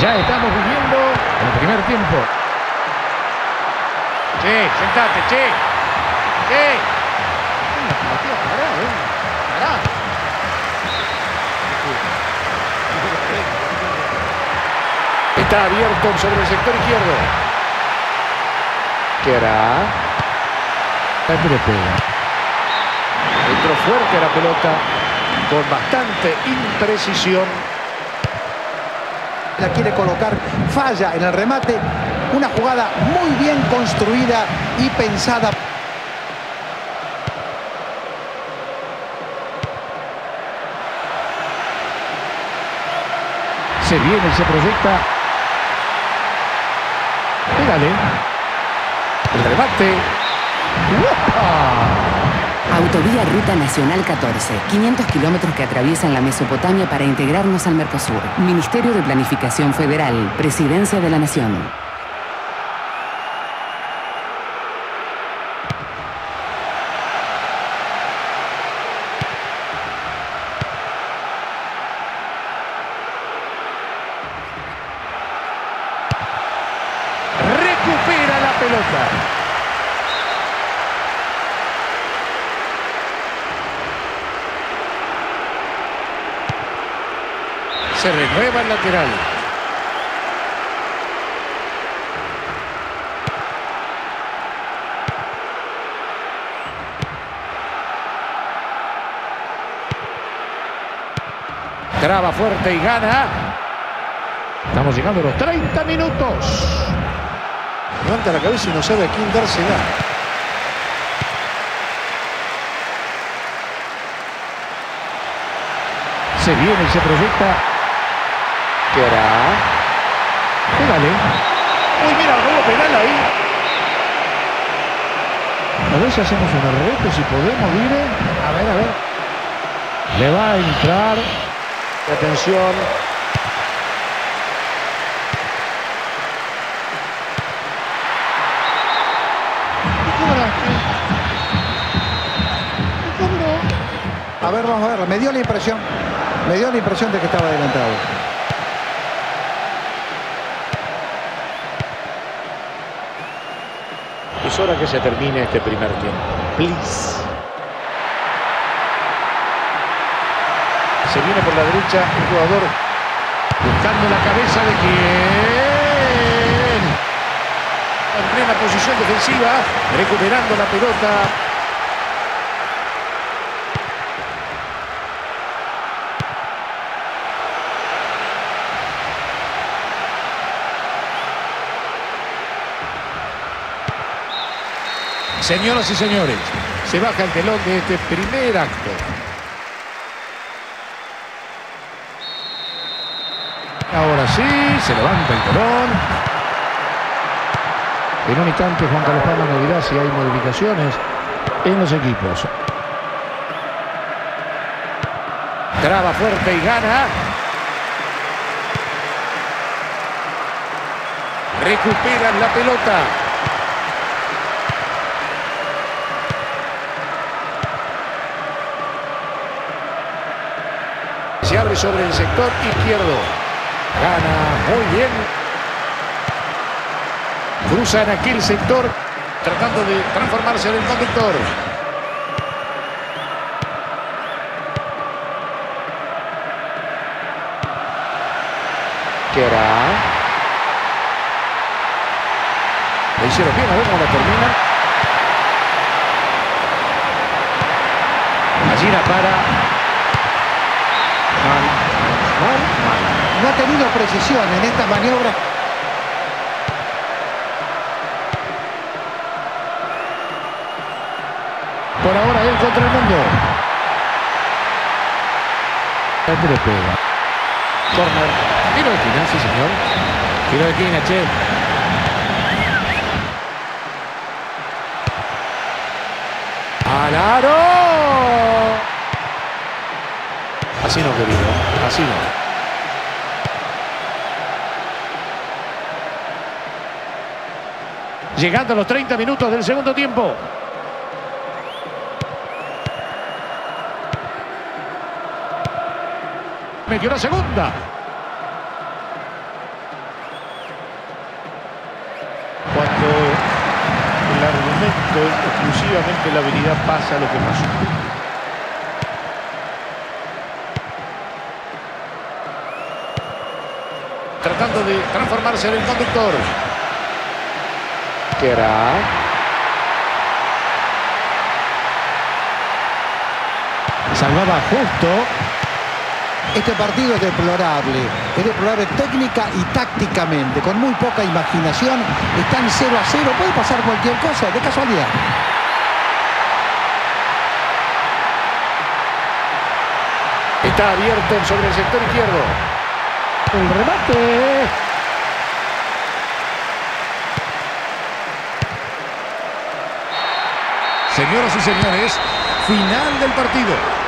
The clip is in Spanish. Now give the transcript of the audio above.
Ya estamos viviendo el primer tiempo. Che, sentate, che. Che. Está abierto sobre el sector izquierdo. ¿Qué hará? Pega. Entró fuerte la pelota con bastante imprecisión. La quiere colocar, falla en el remate. Una jugada muy bien construida y pensada. Se viene se proyecta. Pégale. El remate. Autovía Ruta Nacional 14, 500 kilómetros que atraviesan la Mesopotamia para integrarnos al Mercosur. Ministerio de Planificación Federal, Presidencia de la Nación. Recupera la pelota. Se renueva el lateral. Traba fuerte y gana. Estamos llegando a los 30 minutos. Levanta la cabeza y no sabe a quién dársela. Se viene y se proyecta. ¿Qué hará? Pégale. Uy, mira, nuevo penal ahí. A ver si hacemos un reto, si podemos, mire. A ver, a ver. Le va a entrar. Atención. A ver, vamos a ver. Me dio la impresión. Me dio la impresión de que estaba adelantado. Hora que se termine este primer tiempo. Please. Se viene por la derecha el jugador buscando la cabeza de quién. En plena posición defensiva, recuperando la pelota. Señoras y señores, se baja el telón de este primer acto. Ahora sí, se levanta el telón. En un instante Juan Carlos Palma nos dirá si hay modificaciones en los equipos. Traba fuerte y gana. Recuperan la pelota. Se abre sobre el sector izquierdo. Gana muy bien. Cruza en aquel sector tratando de transformarse en el conductor. ¿Qué hará? Le hicieron bien, a ver cómo la termina. Allí la para. No ha tenido precisión en esta maniobra. Por ahora él contra el mundo. Andre pega. Corner. Tiro de esquina, sí señor. Tiro de esquina, che. ¡Al aro! Así no, querido. Llegando a los 30 minutos del segundo tiempo. Metió la segunda. Cuando el argumento es exclusivamente la habilidad pasa lo que pasó. Tratando de transformarse en el conductor. ¿Qué hará? Salvaba justo. Este partido es deplorable. Es deplorable técnica y tácticamente. Con muy poca imaginación. Están 0 a 0. Puede pasar cualquier cosa, de casualidad. Está abierto sobre el sector izquierdo. El remate. Señoras y señores, final del partido.